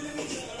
啊。